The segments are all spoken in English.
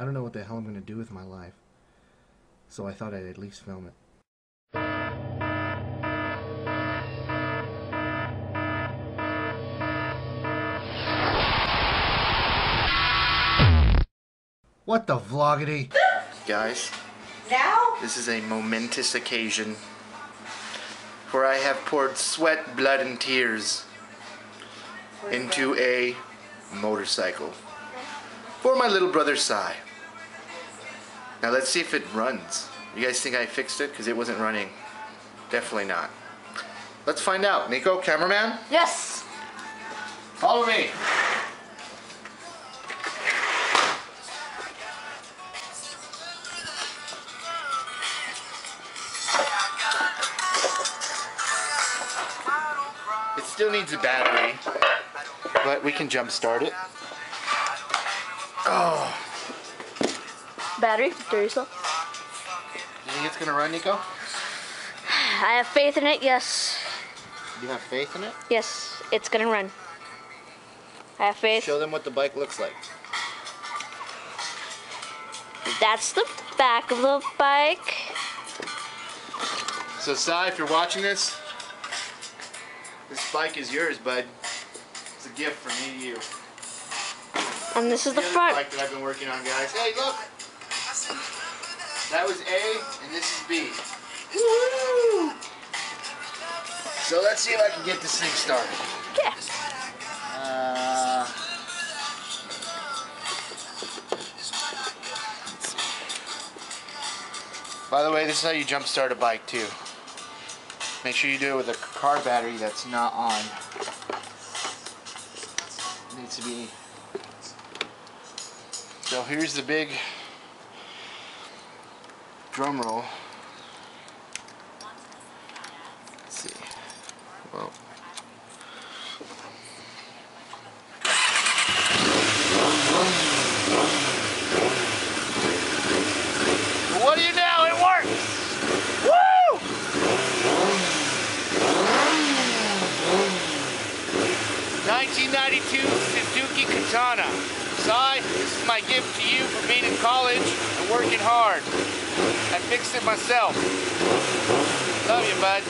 I don't know what the hell I'm going to do with my life. So I thought I'd at least film it. What the vloggity? Guys, Now? this is a momentous occasion where I have poured sweat, blood, and tears into a motorcycle for my little brother Cy. Now let's see if it runs. You guys think I fixed it? Because it wasn't running. Definitely not. Let's find out. Nico, cameraman, Yes. follow me. It still needs a battery, but we can jump start it. Oh, Battery, seriously? you think it's gonna run, Nico? I have faith in it, yes. You have faith in it? Yes, it's gonna run. I have faith. Show them what the bike looks like. That's the back of the bike. So, Cy, if you're watching this, this bike is yours, bud. It's a gift from me to you. And this is the other front. bike that I've been working on, guys. Hey, look. That was A, and this is B. Woo! So let's see if I can get this thing started. Yeah. Uh, by the way, this is how you jump start a bike too. Make sure you do it with a car battery that's not on. It needs to be. So here's the big drum roll. Let's see. Well. What do you know? It works! Woo! 1992 Suzuki Katana. Cy, this is my gift to you for being in college and working hard. I fixed it myself. Love you, bud.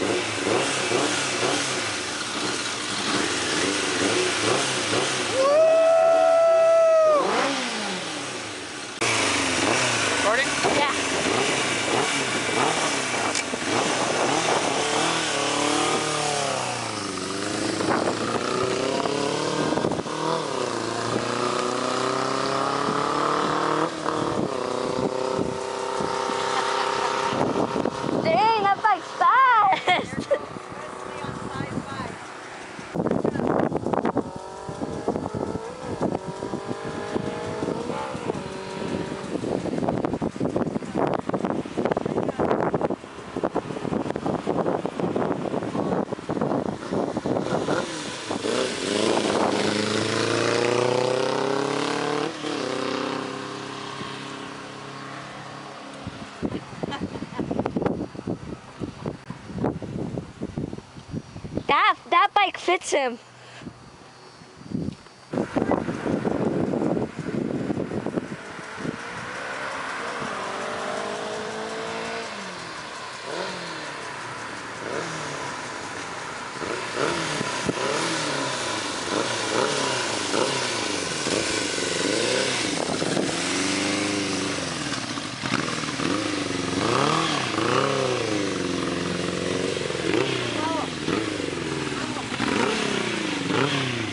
that, that bike fits him. Oh. Brrr.